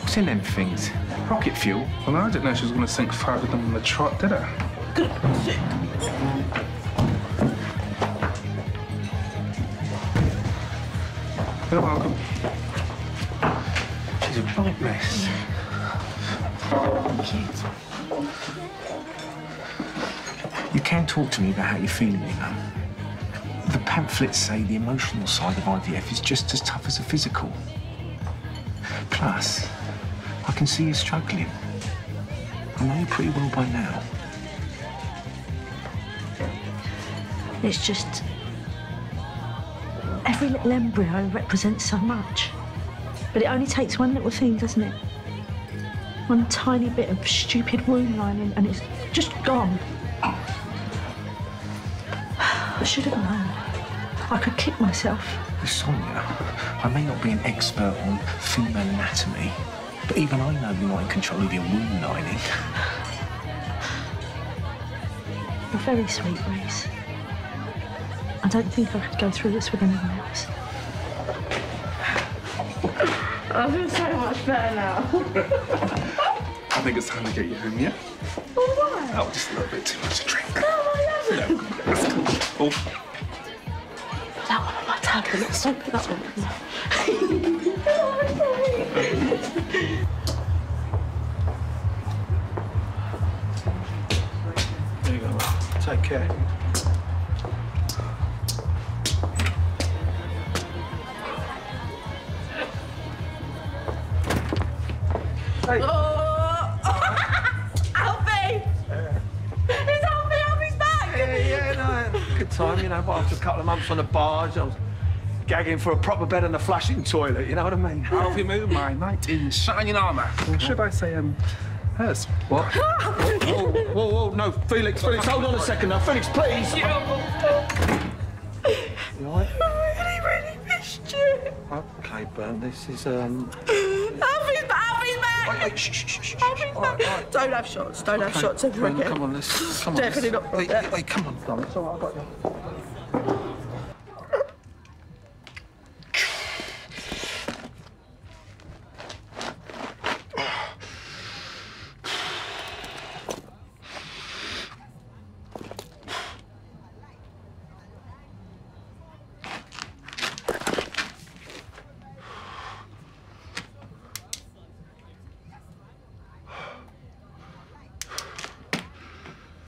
What's in them things? Rocket fuel? Well, I didn't know she was going to sink five of them in the trot, did I? You're welcome. She's a bright mess. You can talk to me about how you're feeling, you know. The pamphlets say the emotional side of IVF is just as tough as the physical. Plus, I can see you're struggling. I know you pretty well by now. It's just. Every little embryo represents so much. But it only takes one little thing, doesn't it? One tiny bit of stupid womb lining, and it's just gone. I should have known. I could kick myself. Sonia, I may not be an expert on female anatomy, but even I know you're not in control of your womb lining. You're very sweet, Grace. I don't think I could go through this with anyone else. I feel so much better now. I think it's time to get you home, yeah? Why? Oh, just a little bit too much to drink. No, I love it. Let's go. Oh, That one on my tablet. Let's don't put that one. There you go. Take care. Alfie! Oh. Time, you know. But after a couple of months on the barge, I was gagging for a proper bed and a flashing toilet. You know what I mean? Alfie Moon, my knight in shining armour. Or should I say, um, hers? What? whoa, whoa, whoa, no, Felix, Felix, hold on a second now, Felix, please. You all right? I really, really missed you. Okay, Bern, this is um. Alfie's back! Alfie's back! Wait, wait, shh, shh, shh, shh. Alfie's All right, all right. Don't have shots, don't have shots ever again. Come on, let's come on. Definitely let's- not Wait, there. wait, come on. It's all right, I got you.